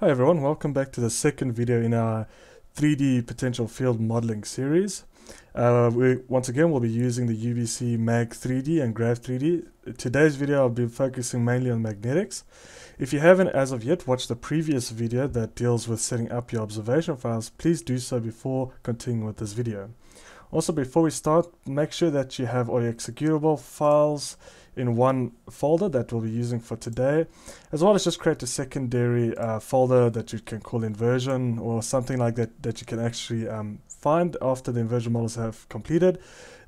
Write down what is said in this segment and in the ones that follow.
Hi everyone, welcome back to the second video in our 3D potential field modeling series. Uh, we Once again, we'll be using the UBC Mag 3D and Grav 3D. Today's video I'll be focusing mainly on magnetics. If you haven't as of yet watched the previous video that deals with setting up your observation files, please do so before continuing with this video. Also before we start, make sure that you have all your executable files in one folder that we'll be using for today, as well as just create a secondary uh, folder that you can call inversion or something like that that you can actually um, find after the inversion models have completed.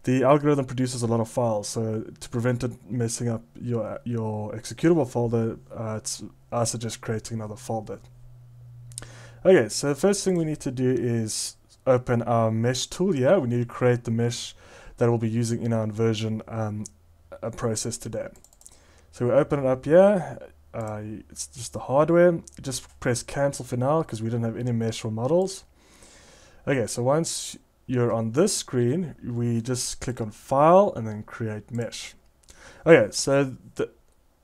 The algorithm produces a lot of files, so to prevent it messing up your your executable folder, uh, I suggest creating another folder. Okay, so the first thing we need to do is open our mesh tool. Yeah, we need to create the mesh that we'll be using in our inversion um, process today. So we open it up here. Uh, it's just the hardware. Just press cancel for now because we don't have any mesh or models. Okay, so once you're on this screen, we just click on File and then Create Mesh. Okay, so the,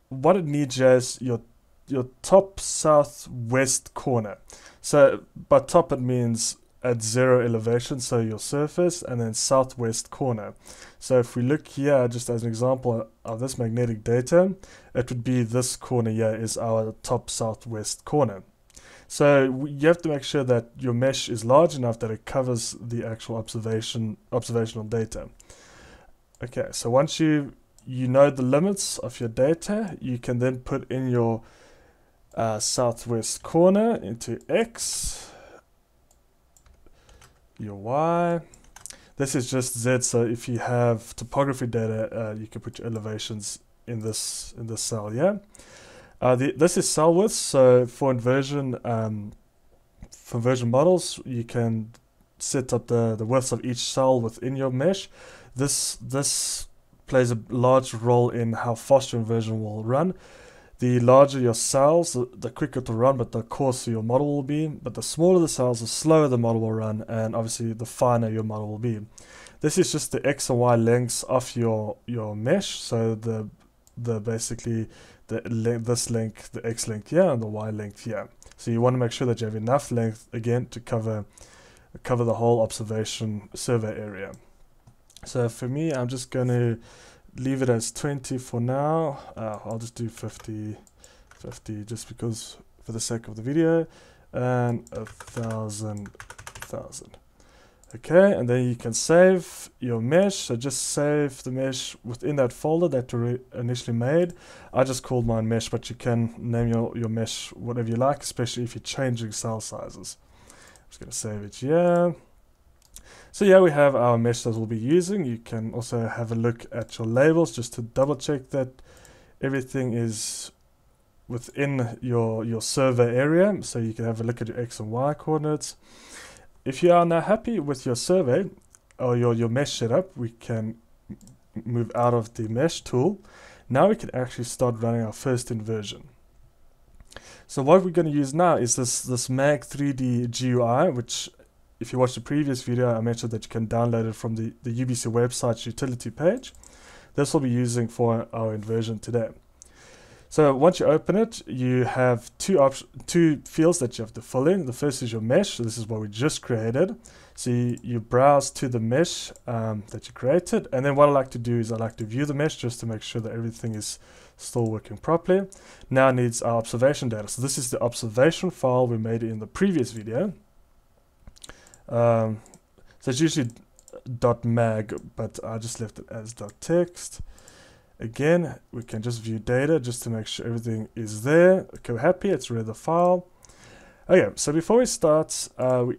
what it needs is your your top southwest corner. So by top it means at zero elevation, so your surface, and then southwest corner. So if we look here, just as an example of this magnetic data, it would be this corner here is our top southwest corner. So you have to make sure that your mesh is large enough that it covers the actual observation observational data. Okay, so once you you know the limits of your data, you can then put in your uh, southwest corner into X your Y. This is just Z, so if you have topography data, uh, you can put your elevations in this in this cell, yeah? Uh, the, this is cell width, so for inversion, um, for inversion models, you can set up the, the widths of each cell within your mesh. This, this plays a large role in how fast your inversion will run the larger your cells, the quicker to run, but the coarser your model will be. But the smaller the cells, the slower the model will run, and obviously the finer your model will be. This is just the x and y lengths of your your mesh. So the the basically the this length, the x length here, and the y length here. So you want to make sure that you have enough length again to cover cover the whole observation survey area. So for me, I'm just going to leave it as 20 for now. Uh, I'll just do 50, 50 just because for the sake of the video, and a thousand, thousand. Okay, and then you can save your mesh. So just save the mesh within that folder that you initially made. I just called mine mesh, but you can name your, your mesh whatever you like, especially if you're changing cell sizes. I'm just going to save it here. So yeah, we have our mesh that we'll be using. You can also have a look at your labels just to double check that everything is within your, your survey area. So you can have a look at your X and Y coordinates. If you are now happy with your survey or your, your mesh setup, we can move out of the mesh tool. Now we can actually start running our first inversion. So what we're going to use now is this, this MAG 3D GUI, which if you watched the previous video, I mentioned that you can download it from the, the UBC website's utility page. This will be using for our inversion today. So once you open it, you have two two fields that you have to fill in. The first is your mesh. So this is what we just created. So you, you browse to the mesh um, that you created. And then what I like to do is I like to view the mesh just to make sure that everything is still working properly. Now needs our observation data. So this is the observation file we made in the previous video. Um, so it's usually .mag, but I just left it as .text. Again, we can just view data just to make sure everything is there. Okay, we're happy, it's read the file. Okay, so before we start, uh, we,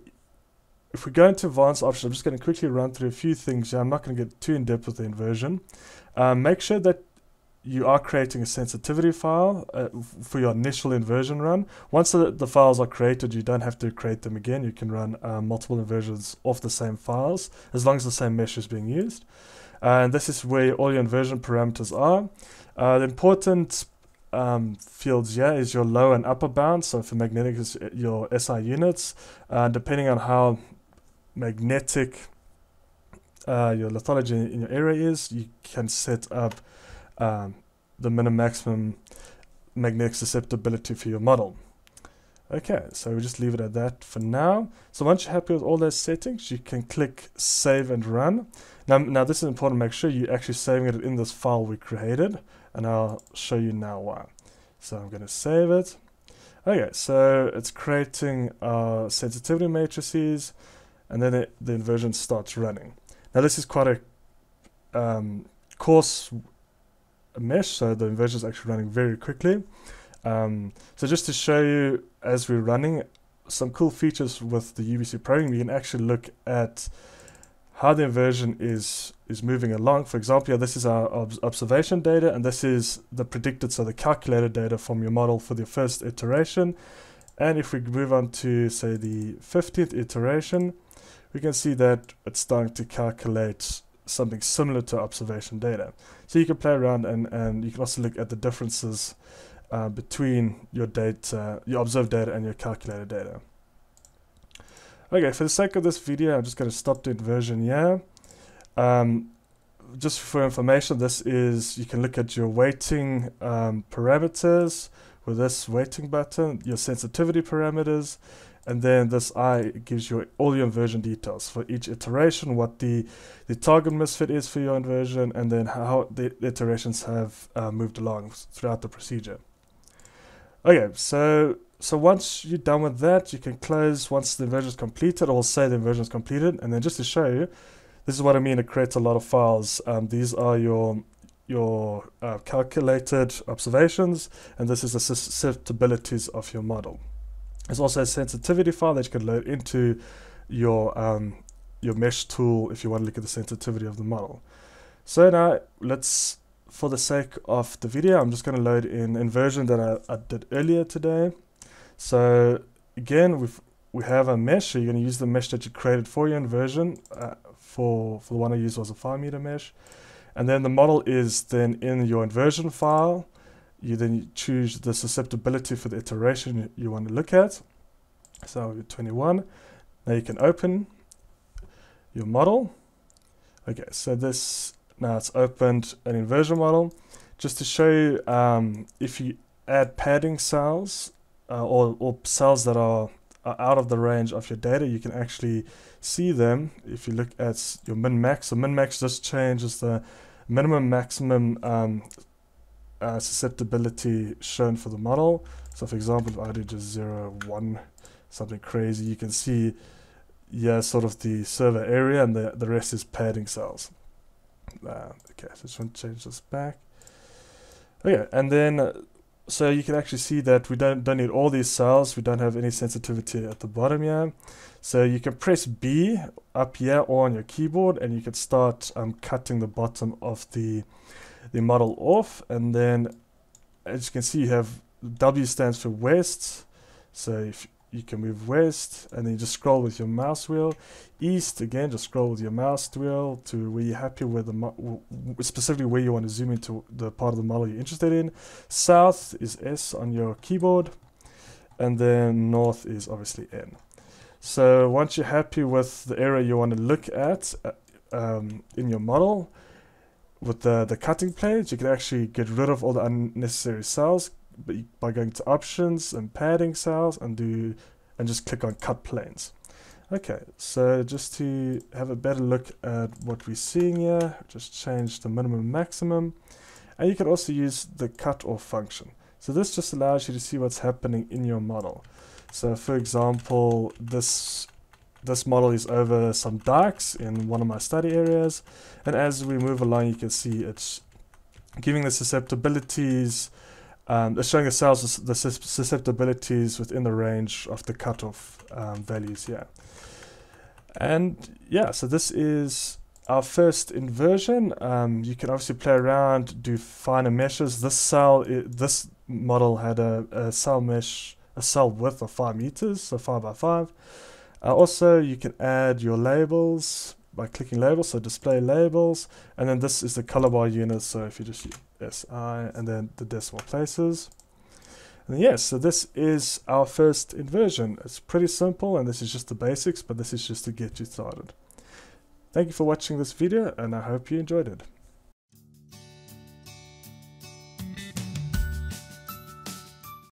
if we go into advanced options, I'm just going to quickly run through a few things. I'm not going to get too in depth with the inversion. Um, make sure that you are creating a sensitivity file uh, for your initial inversion run. Once the, the, files are created, you don't have to create them again. You can run uh, multiple inversions off the same files as long as the same mesh is being used. and this is where all your inversion parameters are. Uh, the important um, fields here is your lower and upper bound. So for magnetic, is uh, your SI units. Uh, depending on how magnetic uh, your lithology in your area is, you can set up um, the minimum maximum magnetic susceptibility for your model. Okay, so we just leave it at that for now. So once you're happy with all those settings, you can click Save and Run. Now, now this is important. Make sure you're actually saving it in this file we created, and I'll show you now why. So I'm going to save it. Okay, so it's creating uh, sensitivity matrices, and then it, the inversion starts running. Now this is quite a um, coarse mesh, so the inversion is actually running very quickly. Um, so just to show you as we're running some cool features with the UBC programming, we can actually look at how the inversion is is moving along. For example, yeah, this is our ob observation data, and this is the predicted, so the calculated data from your model for the first iteration. And if we move on to, say, the 15th iteration, we can see that it's starting to calculate something similar to observation data. So you can play around and, and you can also look at the differences uh, between your data, your observed data and your calculated data. Okay, for the sake of this video, I'm just going to stop the inversion here. Um, just for information, this is, you can look at your weighting um, parameters with this weighting button, your sensitivity parameters, and then this I gives you all your inversion details for each iteration, what the, the target misfit is for your inversion, and then how the iterations have uh, moved along throughout the procedure. Okay, so so once you're done with that, you can close once the inversion is completed, or say the inversion is completed, and then just to show you, this is what I mean. It creates a lot of files. Um, these are your your uh, calculated observations, and this is the susceptibilities of your model. There's also a sensitivity file that you can load into your um, your mesh tool if you want to look at the sensitivity of the model. So now let's, for the sake of the video, I'm just going to load in inversion that I, I did earlier today. So again, we we have a mesh. So you're going to use the mesh that you created for your inversion. Uh, for for the one I used was a five meter mesh, and then the model is then in your inversion file you then choose the susceptibility for the iteration you want to look at. So 21. Now you can open your model. Okay, so this now it's opened an inversion model. Just to show you, um, if you add padding cells uh, or, or cells that are, are out of the range of your data, you can actually see them if you look at your min-max. So min-max just changes the minimum maximum um, uh, susceptibility shown for the model. So for example, if I do just 0, 1, something crazy, you can see, yeah, sort of the server area and the, the rest is padding cells. Uh, okay, so just want to change this back. Okay, and then, uh, so you can actually see that we don't, don't need all these cells. We don't have any sensitivity at the bottom here. So you can press B up here or on your keyboard and you can start um, cutting the bottom of the the model off and then as you can see you have W stands for west. So if you can move west and then you just scroll with your mouse wheel. East again just scroll with your mouse wheel to where you're happy with the specifically where you want to zoom into the part of the model you're interested in. South is S on your keyboard and then north is obviously N. So once you're happy with the area you want to look at uh, um, in your model with the, the cutting plane, you can actually get rid of all the unnecessary cells by going to options and padding cells and do and just click on cut planes. Okay, so just to have a better look at what we're seeing here, just change the minimum maximum. And you can also use the cut off function. So this just allows you to see what's happening in your model. So for example, this this model is over some dikes in one of my study areas. And as we move along, you can see it's giving the susceptibilities, um, it's showing the cells the susceptibilities within the range of the cutoff um, values here. And yeah, so this is our first inversion. Um, you can obviously play around, do finer meshes. This cell, this model had a, a cell mesh, a cell width of 5 meters, so 5 by 5. Uh, also, you can add your labels by clicking labels, so display labels, and then this is the color bar unit, so if you just SI and then the decimal places. And yes, so this is our first inversion. It's pretty simple and this is just the basics, but this is just to get you started. Thank you for watching this video and I hope you enjoyed it.